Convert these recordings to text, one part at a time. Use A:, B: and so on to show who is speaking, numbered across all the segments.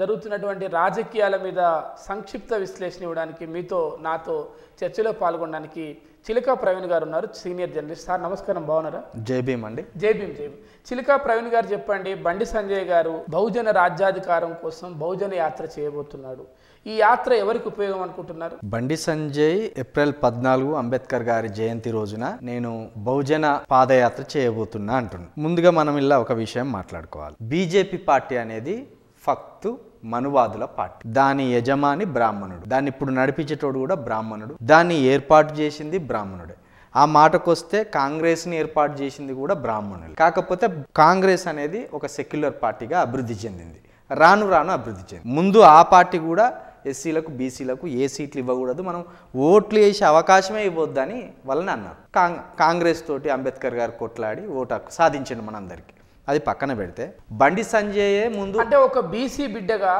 A: జరుగుతున్నటువంటి రాజకీయాల మీద సంక్షిప్త విశ్లేషణ ఇవ్వడానికి మీతో నాతో చర్చలో పాల్గొనడానికి చిలుక ప్రవీణ్ గారు ఉన్నారు సీనియర్ జర్నలిస్ట్. సార్ నమస్కారం. బాగున్నారా?
B: జై భీమ్ అండి.
A: జై భీమ్ జై భీమ్. చిలుక ప్రవీణ్ గారు చెప్పండి బండి సంజయ్ గారు బహుజన రాజ్యాధికారం కోసం బహుజన యాత్ర చేయబోతున్నాడు. ఈ యాత్ర ఎవరికి ఉపయోగం అనుకుంటున్నారు?
B: బండి సంజయ్ ఏప్రిల్ పద్నాలుగు అంబేద్కర్ గారి జయంతి రోజున నేను బహుజన పాదయాత్ర చేయబోతున్నా అంటున్నా. ముందుగా మనం ఇలా ఒక విషయం మాట్లాడుకోవాలి. బీజేపీ పార్టీ అనేది ఫక్తు మనువాదుల పార్టీ దాని యజమాని బ్రాహ్మణుడు. దాన్ని ఇప్పుడు నడిపించేటోడు కూడా బ్రాహ్మణుడు. దాన్ని ఏర్పాటు చేసింది బ్రాహ్మణుడే. ఆ మాటకొస్తే కాంగ్రెస్ని ఏర్పాటు చేసింది కూడా బ్రాహ్మణులు. కాకపోతే కాంగ్రెస్ అనేది ఒక సెక్యులర్ పార్టీగా అభివృద్ధి చెందింది. రాను రాను అభివృద్ధి చెందింది ముందు ఆ పార్టీ కూడా ఎస్సీలకు బీసీలకు ఏ సీట్లు ఇవ్వకూడదు. మనం ఓట్లు వేసే అవకాశమే ఇవ్వద్దని వాళ్ళని అన్నారు. కాంగ్రెస్ తోటి అంబేద్కర్ గారు కొట్లాడి ఓటు హక్కు సాధించండి మనందరికీ. అది పక్కన పెడితే బండి సంజయే ముందు
A: అంటే ఒక బీసీ బిడ్డగా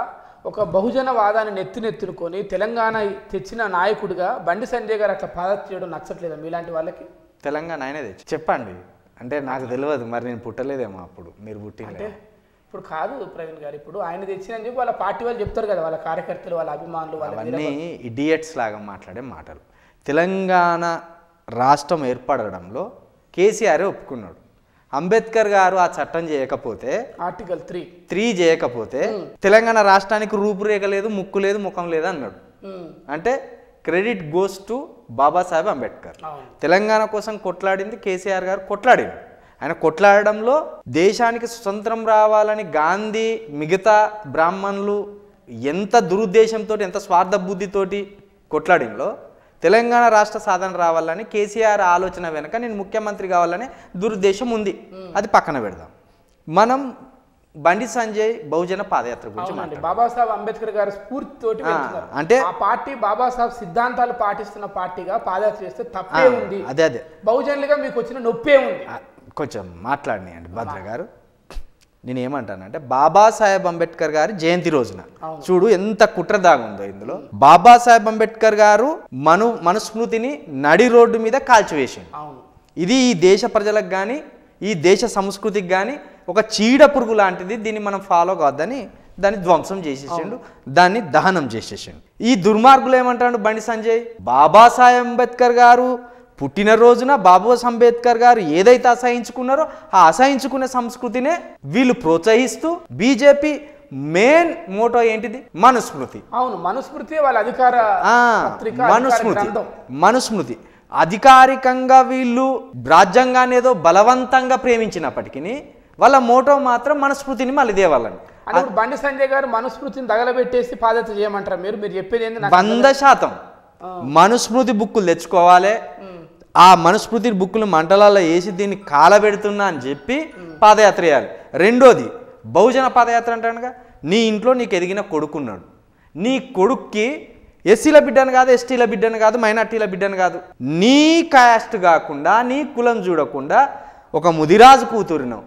A: ఒక బహుజన వాదాన్ని నెత్తినెత్తునుకొని తెలంగాణ తెచ్చిన నాయకుడిగా బండి సంజయ్ గారు అట్లా పాదయాత్ర చేయడం నచ్చట్లేదా మీలాంటి వాళ్ళకి?
B: తెలంగాణ ఆయనే తెచ్చి చెప్పండి. అంటే నాకు తెలియదు మరి నేను పుట్టలేదేమో అప్పుడు. మీరు పుట్టిన
A: అంటే ఇప్పుడు కాదు ప్రవీణ్ గారు ఇప్పుడు ఆయన తెచ్చినని చెప్పి వాళ్ళ పార్టీ వాళ్ళు చెప్తారు కదా వాళ్ళ కార్యకర్తలు వాళ్ళ అభిమానులు వాళ్ళ
B: అవన్నీ ఇడియట్స్ లాగా మాట్లాడే మాటలు. తెలంగాణ రాష్ట్రం ఏర్పడడంలో కేసీఆర్ ఒప్పుకున్నాడు. అంబేద్కర్ గారు ఆ చట్టం చేయకపోతే
A: ఆర్టికల్ త్రీ
B: త్రీ చేయకపోతే తెలంగాణ రాష్ట్రానికి రూపురేఖ లేదు ముక్కు లేదు ముఖం లేదు అన్నాడు. అంటే credit goes to Babasaheb Ambedkar. Telangana కోసం కొట్లాడింది కేసీఆర్ గారు కొట్లాడింది ఆయన కొట్లాడడంలో దేశానికి స్వతంత్రం రావాలని గాంధీ మిగతా బ్రాహ్మణులు ఎంత దురుద్దేశంతో ఎంత స్వార్థ బుద్ధితోటి కొట్లాడిందో తెలంగాణ రాష్ట్ర సాధన రావాలని కేసీఆర్ ఆలోచన వెనుక నేను ముఖ్యమంత్రి కావాలనే దురుద్దేశం ఉంది. అది పక్కన పెడదాం. మనం బండి సంజయ్ బహుజన పాదయాత్ర గురించి
A: బాబాసాహెబ్ అంబేద్కర్ గారి స్ఫూర్తితోటి
B: అంటే
A: ఆ పార్టీ బాబాసాహెబ్ సిద్ధాంతాలు పాటిస్తున్న పార్టీగా పాదయాత్ర చేస్తే తప్పే ఉంది.
B: అదే అదే.
A: బహుజనులుగా మీకు వచ్చిన నొప్పే ఉంది.
B: కొంచెం మాట్లాడినాయండి భద్ర గారు. నేను ఏమంటానంటే బాబాసాహెబ్ అంబేద్కర్ గారి జయంతి రోజున. చూడు ఎంత కుట్ర దాగుందో ఇందులో. బాబాసాహెబ్ అంబేద్కర్ గారు మను మనుస్మృతిని నడి రోడ్డు మీద కాల్చివేసిండు.
A: అవును.
B: ఇది ఈ దేశ ప్రజలకు కానీ ఈ దేశ సంస్కృతికి కానీ ఒక చీడ పురుగు లాంటిది దీన్ని మనం ఫాలో కావద్దని దాన్ని ధ్వంసం చేసేసిండు. దాన్ని దహనం చేసేసిండు. ఈ దుర్మార్గులు ఏమంటాడు బండి సంజయ్? బాబాసాహెబ్ అంబేద్కర్ గారు పుట్టినరోజున బాబు అంబేద్కర్ గారు ఏదైతే అసహించుకున్నారో ఆ అసహించుకునే సంస్కృతినే వీళ్ళు ప్రోత్సహిస్తూ బీజేపీ మెయిన్ మోటో ఏంటిది? మనుస్మృతి.
A: అవును మనుస్మృతి వాళ్ళ అధికార
B: మనుస్మృతి. మనుస్మృతి. అధికారికంగా వీళ్ళు రాజ్యాంగాన్ని ఏదో బలవంతంగా ప్రేమించినప్పటికీ వాళ్ళ మోటో మాత్రం మనస్మృతిని మళ్ళీ
A: ఇప్పుడు బండి సంజయ్ గారు మనుస్మృతిని తగలబెట్టేసి పాదయాత్ర చేయమంటారా మీరు? మీరు చెప్పేది నాకు
B: వంద శాతం మనుస్మృతి బుక్కులు తెచ్చుకోవాలి. ఆ మనుస్మృతి బుక్కులు మంటలాల్లో వేసి దీన్ని కాలబెడుతున్నా అని చెప్పి పాదయాత్ర చేయాలి. రెండోది బహుజన పాదయాత్ర అంటానుగా నీ ఇంట్లో నీకు ఎదిగిన కొడుకున్నాడు. నీ కొడుక్కి ఎస్సీల బిడ్డను కాదు ఎస్టీల బిడ్డను కాదు మైనార్టీల బిడ్డను కాదు. నీ కాస్ట్ కాకుండా నీ కులం చూడకుండా ఒక ముదిరాజు కూతురును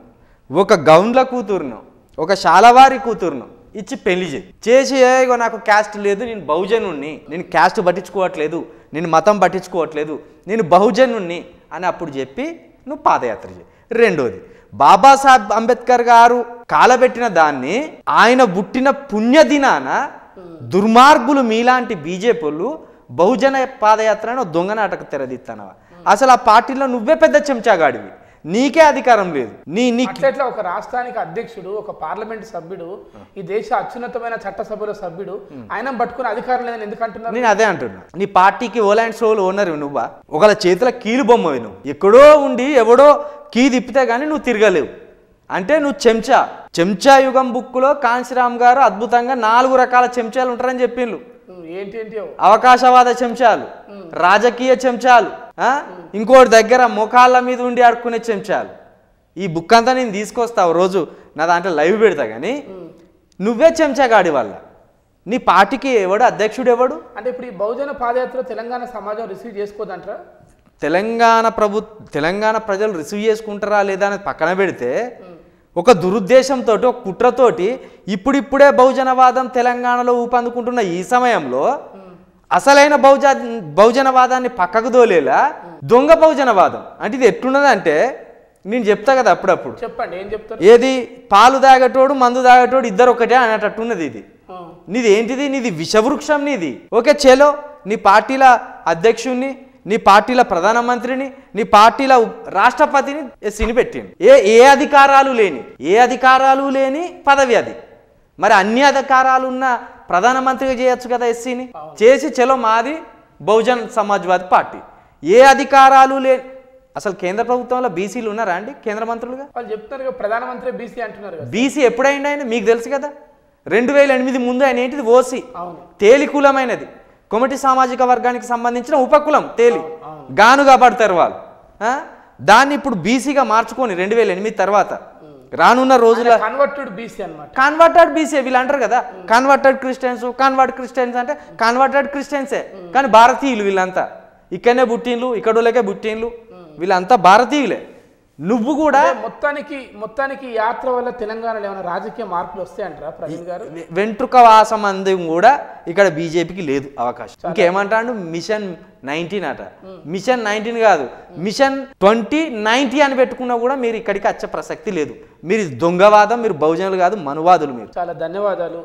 B: ఒక గౌండ్ల కూతురును ఒక శాలవారి కూతురును ఇచ్చి పెళ్ళి చేయి. చేసి నాకు క్యాస్ట్ లేదు నేను బహుజనుణ్ణి నేను క్యాస్ట్ పట్టించుకోవట్లేదు నేను మతం పట్టించుకోవట్లేదు నేను బహుజనుణ్ణి అని అప్పుడు చెప్పి నువ్వు పాదయాత్ర చేయి. రెండోది బాబాసాహెబ్ అంబేద్కర్ గారు కాలబెట్టిన దాన్ని ఆయన పుట్టిన పుణ్యదినాన దుర్మార్గులు మీలాంటి బీజేపీలు బహుజన పాదయాత్రను దొంగ నాటక తెరదిస్తానవా అసలు ఆ పార్టీలో నువ్వే పెద్ద చెంచాగాడివి. నీకే అధికారం లేదు. నీ నీ
A: అట్లెట్లా ఒక రాష్ట్రానికి అధ్యక్షుడు ఒక పార్లమెంట్ సభ్యుడు ఈ దేశ అత్యున్నతమైన చట్టసభల సభ్యుడు ఆయన పట్టుకునే అధికారం లేదని ఎందుకు అంటున్నారు?
B: నేను అదే అంటున్నా. నీ పార్టీకి ఓలాండ్ సోల్ ఓనర్ నువ్వా? ఒకళ్ళ చేతిలో కీలు బొమ్మవి నువ్వు. ఎక్కడో ఉండి ఎవడో కీ తిప్పితే కానీ నువ్వు తిరగలేవు. అంటే నువ్వు చెంచా. చెంచా యుగం బుక్లో కాంశీరామ్ గారు అద్భుతంగా నాలుగు రకాల చెంచాలు ఉంటారని చెప్పిండ్రు అవకాశవాద చెంచాలు రాజకీయ చెంచాలు ఆ? ఇంకోటి దగ్గర ముఖాల మీద ఉండి ఆడుకునే చెంచాలు. ఈ బుక్ అంతా నేను తీసుకొస్తా ఓ రోజు నా దాంట్లో లైవ్ పెడతా కానీ నువ్వే చెంచాగాడి వల్ల. నీ పార్టీకి ఎవడు అధ్యక్షుడు ఎవడు?
A: అంటే ఇప్పుడు ఈ బహుజన పాదయాత్ర తెలంగాణ సమాజం రిసీవ్ చేసుకోదంటారా?
B: తెలంగాణ ప్రభు తెలంగాణ ప్రజలు రిసీవ్ చేసుకుంటారా లేదా అనేది పక్కన పెడితే ఒక దురుద్దేశంతో ఒక కుట్రతోటి ఇప్పుడిప్పుడే బహుజనవాదం తెలంగాణలో ఊపందుకుంటున్న ఈ సమయంలో అసలైన బహుజ బహుజనవాదాన్ని పక్కకు దోలేలా దొంగ బహుజనవాదం. అంటే ఇది ఎట్లున్నదంటే నేను చెప్తా కదా అప్పుడప్పుడు.
A: చెప్పండి ఏం చెప్తారు?
B: ఏది? పాలు తాగటోడు మందు తాగటోడు ఇద్దరు ఒకటే అనేటట్టున్నది ఇది. నీది ఏంటిది? నీది విషవృక్షం నీది. ఓకే చేలో నీ పార్టీల అధ్యక్షుణ్ణి నీ పార్టీల ప్రధానమంత్రిని నీ పార్టీల రాష్ట్రపతిని ఎస్సీని పెట్టిండు. ఏ ఏ అధికారాలు లేని ఏ అధికారాలు లేని పదవి అది. మరి అన్ని అధికారాలు ఉన్న ప్రధానమంత్రిగా చేయొచ్చు కదా ఎస్సీని? చేసి చలో మాది బహుజన్ సమాజ్వాదీ పార్టీ. ఏ అధికారాలు లే అసలు కేంద్ర ప్రభుత్వంలో బీసీలు ఉన్నారా అండి కేంద్ర మంత్రులుగా?
A: వాళ్ళు చెప్తున్నారు కదా ప్రధానమంత్రి బీసీ అంటున్నారు
B: బీసీ ఎప్పుడైంది ఆయన? మీకు తెలుసు కదా. రెండు వేల ఎనిమిది ముందు ఆయన ఏంటిది? ఓసీ.
A: అవును.
B: తేలి కులమైనది కొమటి సామాజిక వర్గానికి సంబంధించిన ఉపకులం తేలి. గానుగా పడతారు వాళ్ళు? దాన్ని ఇప్పుడు బీసీగా మార్చుకొని రెండు వేల ఎనిమిది తర్వాత రానున్న రోజుల
A: కన్వర్టెడ్ బీసీ
B: కన్వర్టెడ్ బీసీ వీళ్ళు అంటారు కదా? కన్వర్టెడ్ క్రిస్టియన్స్ కన్వర్ట్ క్రిస్టియన్స్ అంటే కన్వర్టెడ్ క్రిస్టియన్సే కానీ భారతీయులు వీళ్ళంతా. ఇక్కడనే పుట్టిన్లు ఇక్కడోళ్ళకే పుట్టిన్లు వీళ్ళంతా భారతీయులే. నువ్వు కూడా
A: మొత్తానికి మొత్తానికి యాత్ర వల్ల తెలంగాణలో ఏమైనా రాజకీయ మార్పులు వస్తాయంటారా ప్రవీణ్ గారు?
B: వెంట్రుక వాసం అందం కూడా ఇక్కడ బీజేపీకి లేదు అవకాశం. ఇంకేమంటాడు? మిషన్ నైన్టీన్ అట. మిషన్ నైన్టీన్ కాదు. మిషన్ ట్వంటీ నైన్టీ అని పెట్టుకున్నా కూడా మీరు ఇక్కడికి వచ్చే ప్రసక్తి లేదు. మీరు దొంగవాదం మీరు బహుజనులు కాదు మనువాదులు మీరు.
A: చాలా ధన్యవాదాలు.